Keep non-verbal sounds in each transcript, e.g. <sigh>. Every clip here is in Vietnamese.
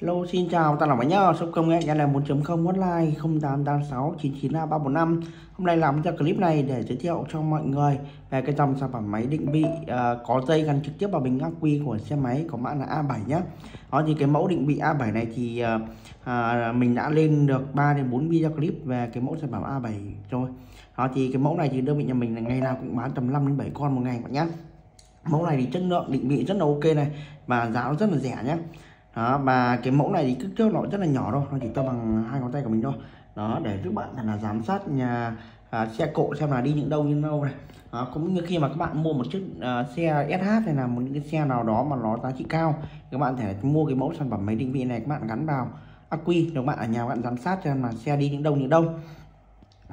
Hello xin chào tất là mọi Nhớ, sốc công nghệ nhà là 1.0 hotline 0886 993 345 hôm nay làm cho clip này để giới thiệu cho mọi người về cái dòng sản phẩm máy định vị uh, có dây gắn trực tiếp vào bình ắc quy của xe máy có mã là A7 nhé đó thì cái mẫu định vị A7 này thì uh, uh, mình đã lên được 3 đến 4 video clip về cái mẫu sản phẩm A7 rồi. Đó thì cái mẫu này thì đơn vị nhà mình là ngày nào cũng bán tầm 5 đến 7 con một ngày bạn nhé mẫu này thì chất lượng định vị rất là ok này và giá nó rất là rẻ nhé đó và cái mẫu này thì kích thước nó rất là nhỏ thôi nó chỉ to bằng hai ngón tay của mình thôi. Đó để giúp bạn là giám sát nhà à, xe cộ xem là đi những đâu như đâu này. Đó, cũng như khi mà các bạn mua một chiếc uh, xe SH hay là một những cái xe nào đó mà nó giá trị cao các bạn thể mua cái mẫu sản phẩm máy định vị này các bạn gắn vào ắc quy các bạn ở nhà bạn giám sát xem là xe đi những đâu những đâu.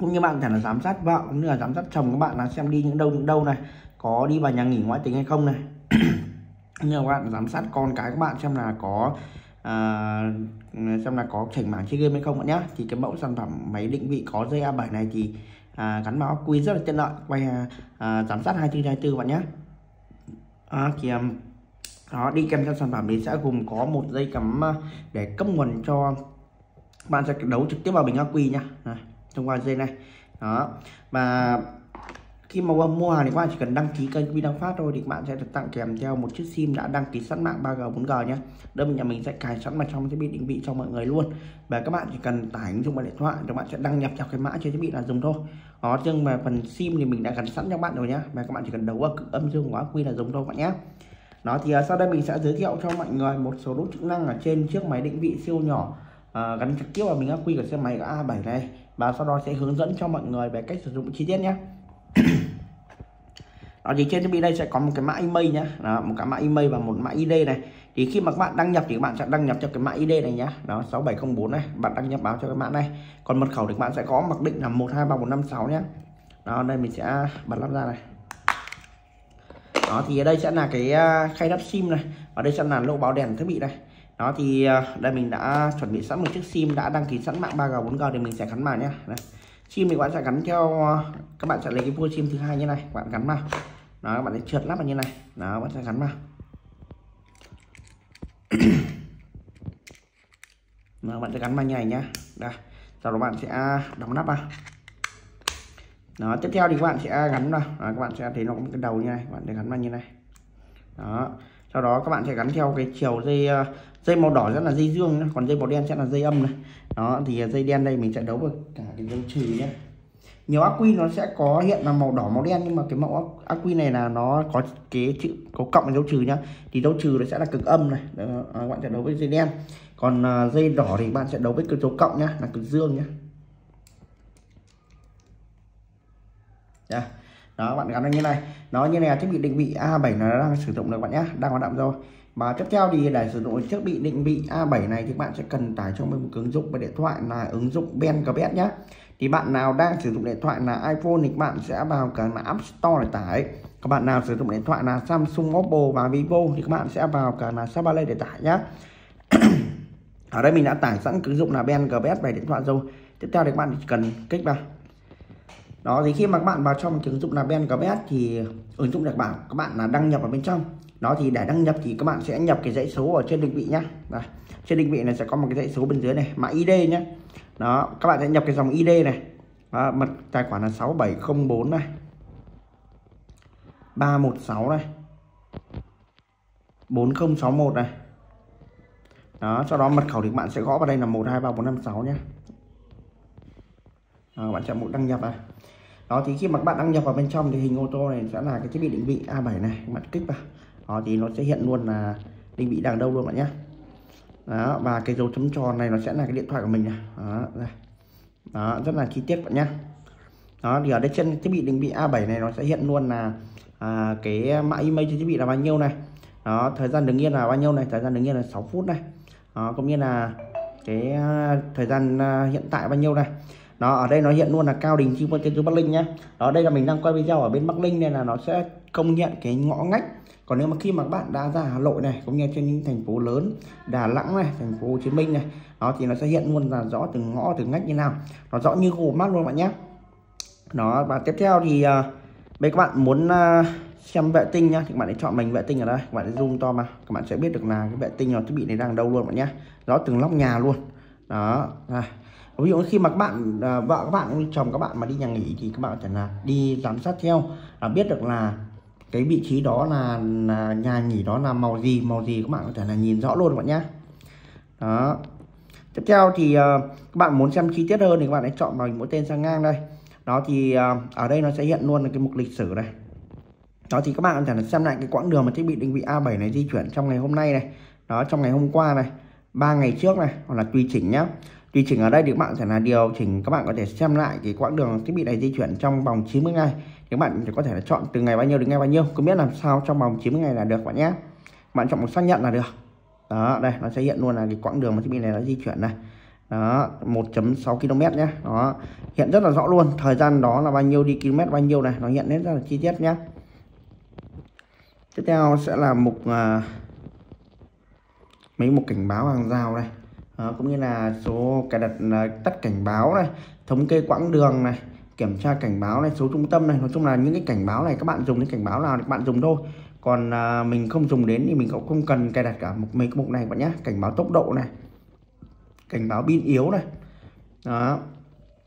Cũng như bạn thể là giám sát vợ cũng như là giám sát chồng các bạn là xem đi những đâu những đâu này có đi vào nhà nghỉ ngoại tình hay không này. <clears throat> nhờ các bạn giám sát con cái các bạn xem là có à, xem là có chỉnh mảng chơi game hay không bạn nhé thì cái mẫu sản phẩm máy định vị có dây A7 này thì à, gắn vào quy rất là tiện lợi. Quay à, à giám sát 24 24 bạn nhé à, thì à, đó đi kèm theo sản phẩm thì sẽ gồm có một dây cắm à, để cấp nguồn cho bạn sẽ đấu trực tiếp vào bình ác quy nhá. Thông qua dây này. Đó và khi mà mua hàng thì các bạn chỉ cần đăng ký kênh Quy Đăng Phát thôi thì các bạn sẽ được tặng kèm theo một chiếc sim đã đăng ký sẵn mạng 3G 4G nhé. Đây nhà mình sẽ cài sẵn vào trong thiết bị định vị cho mọi người luôn. Và các bạn chỉ cần tải ứng dụng vào điện thoại các bạn sẽ đăng nhập vào cái mã trên thiết bị là dùng thôi. Đó riêng về phần sim thì mình đã gắn sẵn cho bạn rồi nhé. Và các bạn chỉ cần đấu vào cực âm dương của quy là dùng thôi bạn nhé. Đó thì à, sau đây mình sẽ giới thiệu cho mọi người một số nút chức năng ở trên chiếc máy định vị siêu nhỏ à, gắn trực tiếp vào bình ắc quy của xe máy A7 này. Và sau đó sẽ hướng dẫn cho mọi người về cách sử dụng chi tiết nhé đó thì trên thiết bị đây sẽ có một cái mã email nhé đó, một cái mã email và một mã ID này. Thì khi mà các bạn đăng nhập thì các bạn sẽ đăng nhập cho cái mã ID này nhé đó 6704 này. Bạn đăng nhập báo cho cái mã này. Còn mật khẩu thì các bạn sẽ có mặc định là 123456 nhé đó đây mình sẽ bật lắp ra này. Đó thì ở đây sẽ là cái à, khay đắp sim này. Ở đây sẽ là lỗ báo đèn thiết bị này. Đó thì à, đây mình đã chuẩn bị sẵn một chiếc sim đã đăng ký sẵn mạng 3G 4G thì mình sẽ gắn vào nhé sim thì các bạn sẽ gắn theo à, các bạn sẽ lấy cái vua sim thứ hai như này. Các bạn gắn vào đó các bạn sẽ trượt lắp vào như này. Đó bạn sẽ gắn vào. <clears throat> Đó, bạn sẽ gắn vào như này nhá. Đây sau đó bạn sẽ à, đóng nắp vào. Đó tiếp theo thì các bạn sẽ à, gắn vào. Đó, các bạn sẽ thấy nó có một cái đầu như này. Các bạn sẽ gắn vào như này. Đó sau đó các bạn sẽ gắn theo cái chiều dây à, dây màu đỏ sẽ là dây dương còn dây màu đen sẽ là dây âm này. Đó thì dây đen đây mình sẽ đấu với cả cái dây trừ nhé nhiều ác quy nó sẽ có hiện là màu đỏ màu đen nhưng mà cái mẫu ác quy này là nó có cái chữ có cộng dấu trừ nhá. Thì dấu trừ nó sẽ là cực âm này Đó, các à, bạn sẽ đấu với dây đen. Còn uh, dây đỏ thì bạn sẽ đấu với cực dấu cộng nhá là cực dương nhá. Đó. đó bạn gắn nó như này. Nó như này là thiết bị định vị A7 nó đang sử dụng được bạn nhé đang hoạt động rồi. Và tiếp theo thì để sử dụng thiết bị định vị A7 này thì bạn sẽ cần tải cho mình một ứng dụng và điện thoại là ứng dụng Ben nhé thì bạn nào đang sử dụng điện thoại là iPhone thì bạn sẽ vào cái là App Store để tải. Các bạn nào sử dụng điện thoại là Samsung, Oppo và Vivo thì các bạn sẽ vào cả là Sabalay để tải nhé <coughs> ở đây mình đã tải sẵn ứng dụng là Ben GPS về điện thoại rồi. Tiếp theo thì các bạn chỉ cần kích vào đó thì khi mà các bạn vào trong ứng dụng là Ben thì ứng dụng được bảng các bạn là đăng nhập vào bên trong. Đó thì để đăng nhập thì các bạn sẽ nhập cái dãy số ở trên định vị nhá. Đây, trên định vị này sẽ có một cái dãy số bên dưới này mã ID nhé đó các bạn sẽ nhập cái dòng ID này. Đó, mật tài khoản là 6704 này 316 này 4061 này. Đó sau đó mật khẩu thì bạn sẽ gõ vào đây là 123456 nhé đó, bạn chọn mục đăng nhập này đó thì khi mà các bạn đăng nhập vào bên trong thì hình ô tô này sẽ là cái thiết bị định vị A7 này các bạn kích vào. Đó thì nó sẽ hiện luôn là định vị đang đâu luôn bạn nhé đó và cái dấu chấm tròn này nó sẽ là cái điện thoại của mình này. Đó, đây. đó rất là chi tiết bạn nhé đó thì ở đây trên thiết bị định vị A7 này nó sẽ hiện luôn là à, cái mã email trên thiết bị là bao nhiêu này. Đó thời gian đứng yên là bao nhiêu này thời gian đứng yên là 6 phút này. Đó, cũng như là cái à, thời gian à, hiện tại bao nhiêu này đó ở đây nó hiện luôn là cao đình chi quân trên Bắc Linh nhé đó đây là mình đang quay video ở bên Bắc Linh nên là nó sẽ công nhận cái ngõ ngách. Còn nếu mà khi mà các bạn đã ra Hà Nội này cũng như trên những thành phố lớn Đà Nẵng này thành phố Hồ Chí Minh này đó thì nó sẽ hiện luôn là rõ từng ngõ từng ngách như nào. Nó rõ như gù mắt luôn bạn nhé đó và tiếp theo thì uh, bây các bạn muốn uh, xem vệ tinh nhá thì các bạn hãy chọn mình vệ tinh ở đây. Các bạn hãy zoom to mà các bạn sẽ biết được là cái vệ tinh nó thiết bị này đang đâu luôn bạn nhé rõ từng lóc nhà luôn. Đó ví dụ khi mà các bạn à, vợ các bạn chồng các bạn mà đi nhà nghỉ thì các bạn có thể là đi giám sát theo là biết được là cái vị trí đó là, là nhà nghỉ đó là màu gì màu gì các bạn có thể là nhìn rõ luôn các bạn nhé đó. Tiếp theo thì uh, các bạn muốn xem chi tiết hơn thì các bạn hãy chọn vào mũi tên sang ngang đây. Đó thì uh, ở đây nó sẽ hiện luôn là cái mục lịch sử này. Đó thì các bạn có thể là xem lại cái quãng đường mà thiết bị định vị A7 này di chuyển trong ngày hôm nay này. Đó trong ngày hôm qua này ba ngày trước này hoặc là tùy chỉnh nhá. Điều chỉnh ở đây thì các bạn sẽ là điều chỉnh các bạn có thể xem lại cái quãng đường thiết bị này di chuyển trong vòng 90 ngày. Các bạn có thể là chọn từ ngày bao nhiêu đến ngày bao nhiêu cứ biết làm sao trong vòng 90 ngày là được bạn nhé. Bạn chọn một xác nhận là được. Đó đây nó sẽ hiện luôn là cái quãng đường mà thiết bị này nó di chuyển này. Đó 1.6 km nhé. Đó hiện rất là rõ luôn. Thời gian đó là bao nhiêu đi km bao nhiêu này nó hiện hết rất là chi tiết nhé. Tiếp theo sẽ là mục uh, mấy mục cảnh báo hàng rào này Ờ, cũng như là số cài đặt tắt cảnh báo này, thống kê quãng đường này, kiểm tra cảnh báo này, số trung tâm này. Nói chung là những cái cảnh báo này, các bạn dùng những cảnh báo nào thì các bạn dùng thôi. Còn à, mình không dùng đến thì mình cũng không cần cài đặt cả một mấy cái mục này bạn nhé cảnh báo tốc độ này, cảnh báo pin yếu này. Đó.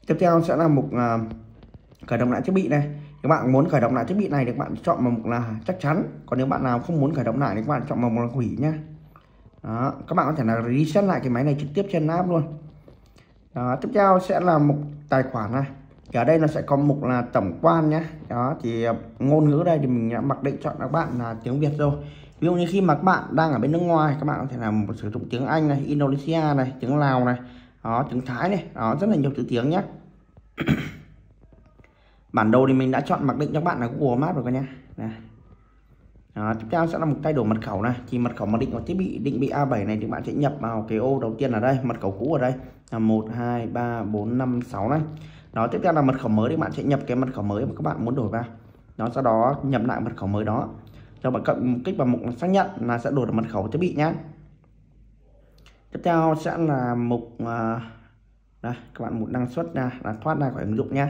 Tiếp theo sẽ là mục à, khởi động lại thiết bị này. Các bạn muốn khởi động lại thiết bị này thì các bạn chọn một mục là chắc chắn. Còn nếu bạn nào không muốn khởi động lại thì các bạn chọn một mục là hủy nhé đó, các bạn có thể là reset lại cái máy này trực tiếp trên app luôn. Đó, tiếp theo sẽ là mục tài khoản này. Thì ở đây nó sẽ có mục là tổng quan nhé. Đó, thì ờ, ngôn ngữ đây thì mình đã mặc định chọn các bạn là tiếng Việt rồi. Ví dụ như khi mà các bạn đang ở bên nước ngoài, các bạn có thể là sử dụng tiếng Anh này, Indonesia này, tiếng Lào này, đó, tiếng Thái này. Đó, rất là nhiều thứ tiếng nhé. <coughs> Bản đồ thì mình đã chọn mặc định cho các bạn là Google Maps rồi các nhé. Đó, tiếp theo sẽ là một thay đổi mật khẩu này. Thì mật khẩu mặc định của thiết bị định vị A7 này thì bạn sẽ nhập vào cái ô đầu tiên ở đây mật khẩu cũ ở đây. Là 1 2 3 4 5 6 này. Đó tiếp theo là mật khẩu mới thì bạn sẽ nhập cái mật khẩu mới mà các bạn muốn đổi vào. Đó sau đó nhập lại mật khẩu mới đó. Cho bạn cộng kích vào mục xác nhận là sẽ đổi được mật khẩu thiết bị nhé tiếp theo sẽ là mục uh, đây các bạn mục năng suất ra là thoát ra khỏi ứng dụng nhé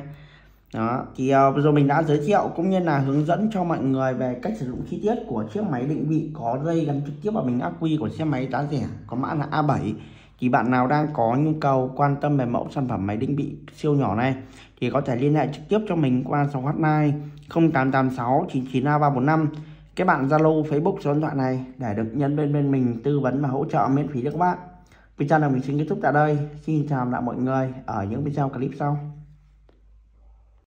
đó thì uh, vừa rồi mình đã giới thiệu cũng như là hướng dẫn cho mọi người về cách sử dụng chi tiết của chiếc máy định vị có dây gắn trực tiếp vào bình ắc quy của xe máy giá rẻ có mã là A7 thì bạn nào đang có nhu cầu quan tâm về mẫu sản phẩm máy định vị siêu nhỏ này thì có thể liên hệ trực tiếp cho mình qua số hotline 0886 993 345 các bạn Zalo Facebook số điện thoại này để được nhân bên bên mình tư vấn và hỗ trợ miễn phí cho các bạn. Video này mình xin kết thúc tại đây. Xin chào lại mọi người ở những video clip sau.